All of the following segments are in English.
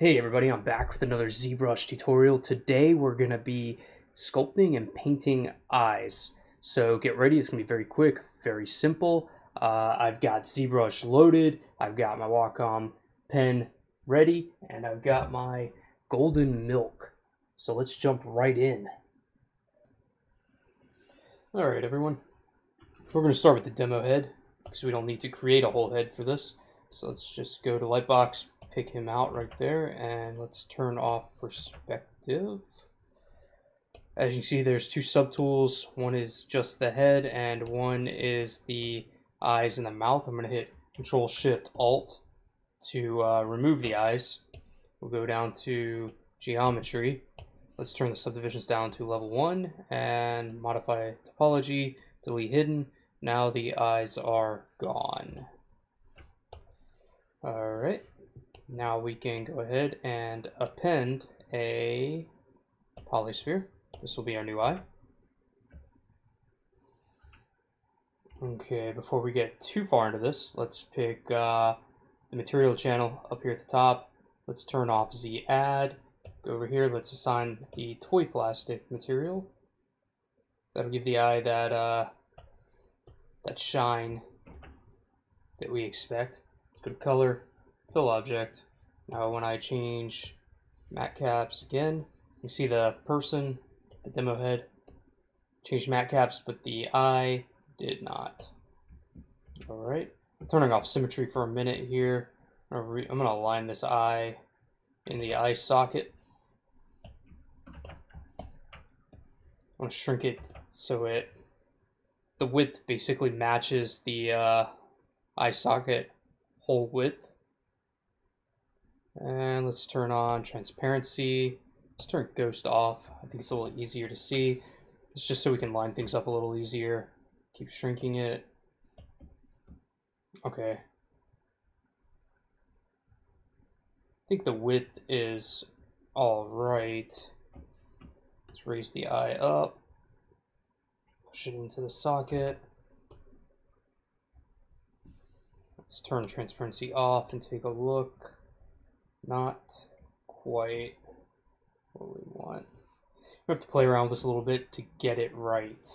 Hey everybody, I'm back with another ZBrush tutorial. Today we're going to be sculpting and painting eyes. So get ready, it's going to be very quick, very simple. Uh, I've got ZBrush loaded, I've got my Wacom pen ready, and I've got my golden milk. So let's jump right in. Alright everyone, we're going to start with the demo head, because we don't need to create a whole head for this. So let's just go to Lightbox, pick him out right there and let's turn off perspective. As you can see, there's two subtools. One is just the head and one is the eyes and the mouth. I'm going to hit Control Shift Alt to uh, remove the eyes. We'll go down to geometry. Let's turn the subdivisions down to level one and modify topology, delete hidden. Now the eyes are gone. All right. Now we can go ahead and append a polysphere. This will be our new eye. Okay, before we get too far into this, let's pick uh, the material channel up here at the top. Let's turn off Z add. Go over here, let's assign the toy plastic material. That'll give the eye that uh, that shine that we expect. Let's go to color, fill object. Now when I change MatCaps again, you see the person, the demo head, changed MatCaps, but the eye did not. All right, I'm turning off symmetry for a minute here. I'm gonna, I'm gonna align this eye in the eye socket. I'm gonna shrink it so it the width basically matches the uh, eye socket whole width. And let's turn on transparency. Let's turn ghost off. I think it's a little easier to see. It's just so we can line things up a little easier. Keep shrinking it. Okay. I think the width is all right. Let's raise the eye up. Push it into the socket. Let's turn transparency off and take a look. Not quite what we want. We have to play around with this a little bit to get it right.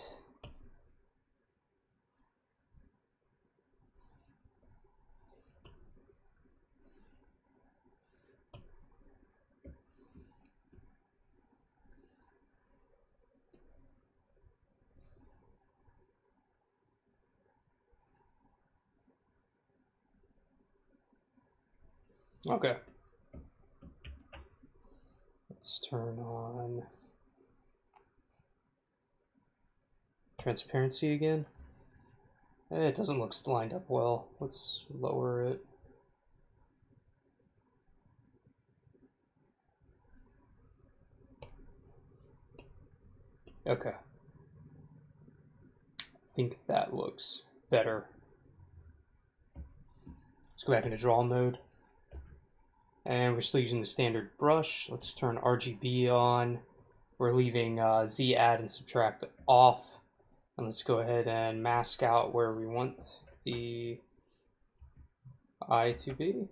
Okay. Let's turn on transparency again. Eh, it doesn't look lined up well. Let's lower it. Okay. I think that looks better. Let's go back into draw mode. And we're still using the standard brush. Let's turn RGB on. We're leaving uh, Z add and subtract off. And let's go ahead and mask out where we want the eye to be.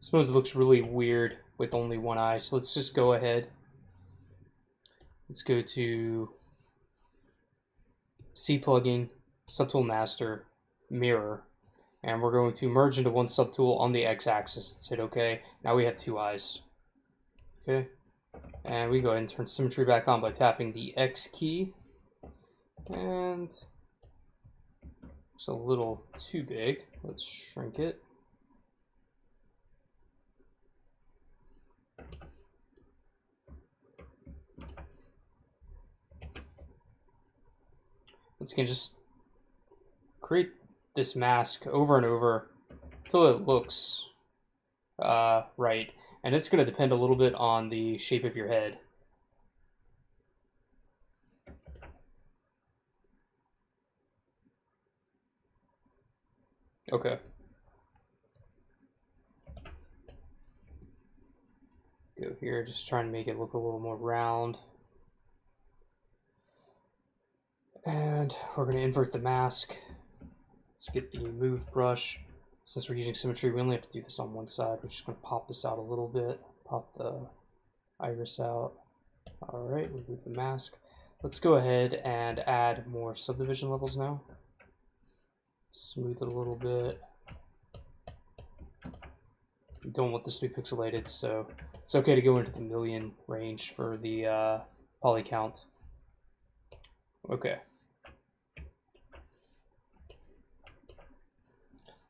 Suppose it looks really weird with only one eye. So let's just go ahead. Let's go to Zplugin, subtool master, mirror, and we're going to merge into one subtool on the x-axis. Let's hit OK. Now we have two eyes. Okay, and we go ahead and turn symmetry back on by tapping the X key, and it's a little too big. Let's shrink it. Once again, just create this mask over and over until it looks uh, right. And it's going to depend a little bit on the shape of your head. Okay. Go here, just trying to make it look a little more round. And we're going to invert the mask. Let's get the move brush. Since we're using symmetry, we only have to do this on one side. We're just going to pop this out a little bit. Pop the iris out. Alright, remove the mask. Let's go ahead and add more subdivision levels now. Smooth it a little bit. We don't want this to be pixelated, so it's okay to go into the million range for the uh, poly count. Okay.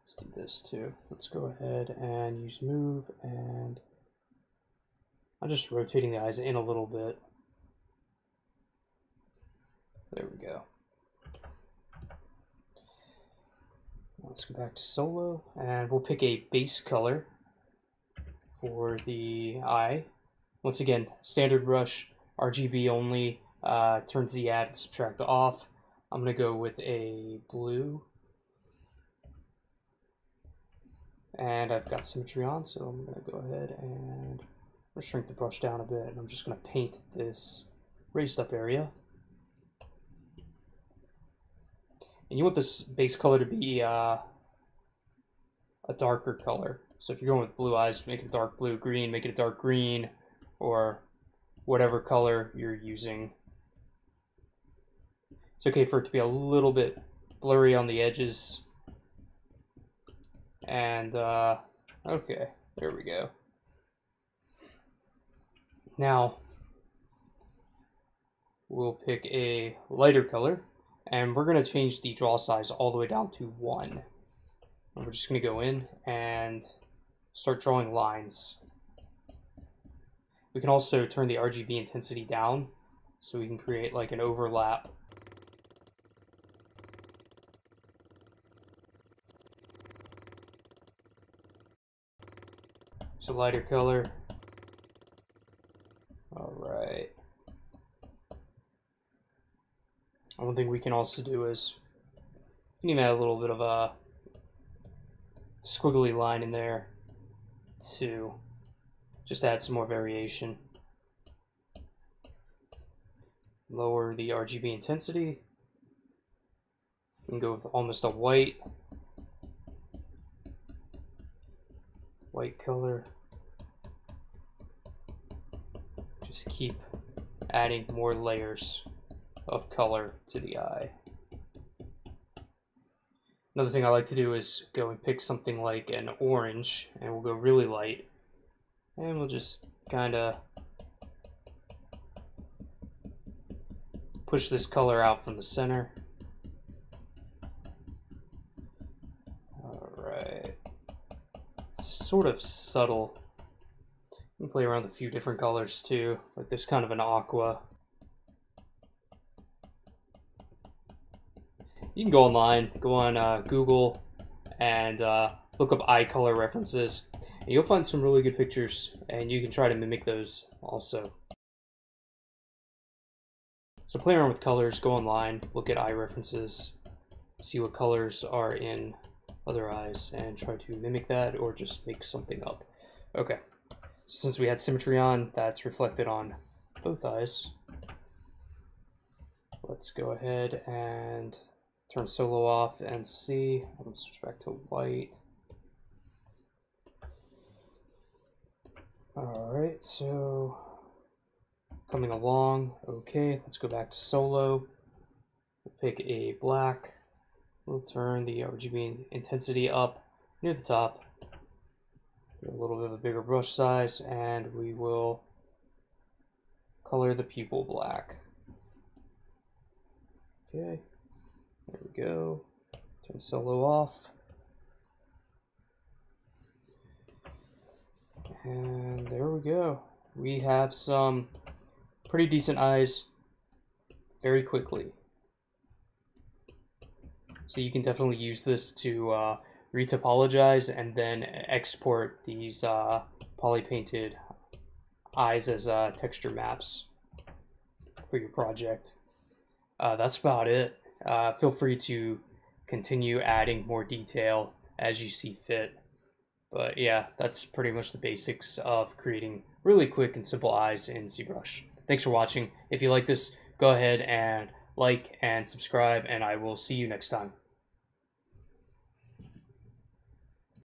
Let's do this too. Let's go ahead and use move and I'm just rotating the eyes in a little bit. There we go. Let's go back to solo and we'll pick a base color for the eye. Once again, standard brush, RGB only, uh, turns the add subtract off. I'm going to go with a blue. And I've got symmetry on, so I'm going to go ahead and shrink the brush down a bit. And I'm just going to paint this raised up area. And you want this base color to be uh, a darker color. So if you're going with blue eyes, make it a dark blue, green, make it a dark green, or whatever color you're using. It's okay for it to be a little bit blurry on the edges. And, uh, okay, there we go. Now, we'll pick a lighter color, and we're going to change the draw size all the way down to 1. And we're just going to go in and start drawing lines. We can also turn the RGB intensity down so we can create like an overlap. So lighter color. All right. One thing we can also do is we can add a little bit of a squiggly line in there to just add some more variation. Lower the RGB intensity. You can go with almost a white. White color. Just keep adding more layers of color to the eye. Another thing I like to do is go and pick something like an orange, and we'll go really light. And we'll just kind of push this color out from the center. Alright. Sort of subtle. Can play around with a few different colors too, like this kind of an aqua. you can go online, go on uh, Google, and uh, look up eye color references. And you'll find some really good pictures, and you can try to mimic those also. So play around with colors, go online, look at eye references, see what colors are in other eyes, and try to mimic that or just make something up. Okay, so since we had symmetry on, that's reflected on both eyes. Let's go ahead and turn solo off and see. I'm going to switch back to white. Alright, so coming along. Okay, let's go back to solo. We'll pick a black. We'll turn the RGB intensity up near the top. A little bit of a bigger brush size, and we will color the pupil black. Okay. There we go. Turn solo off. And there we go. We have some pretty decent eyes very quickly. So you can definitely use this to uh, retopologize and then export these uh, poly painted eyes as uh, texture maps for your project. Uh, that's about it. Uh, feel free to continue adding more detail as you see fit. But yeah, that's pretty much the basics of creating really quick and simple eyes in ZBrush. Thanks for watching. If you like this, go ahead and like, and subscribe, and I will see you next time.